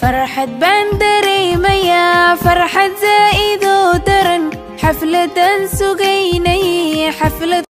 فرحة بندري ميا فرحة زائد ترن حفلة سقينا